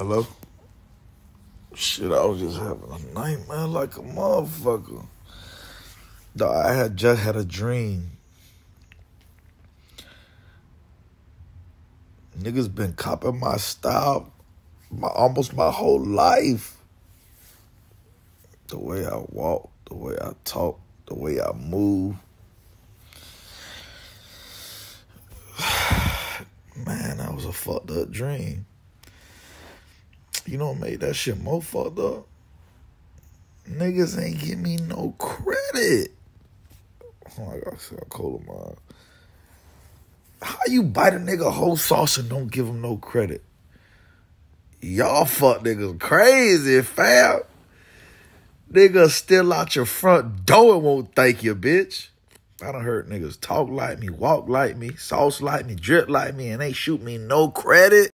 Hello? Shit, I was just having a nightmare like a motherfucker. Dog, I had just had a dream. Niggas been copying my style my almost my whole life. The way I walk, the way I talk, the way I move. Man, that was a fucked up dream. You know what made that shit more fucked up? Niggas ain't give me no credit. Oh my god, I cold mine. Uh, how you bite a nigga whole sauce and don't give him no credit? Y'all fuck niggas crazy, fam. Nigga still out your front door and won't thank you, bitch. I done heard niggas talk like me, walk like me, sauce like me, drip like me, and ain't shoot me no credit.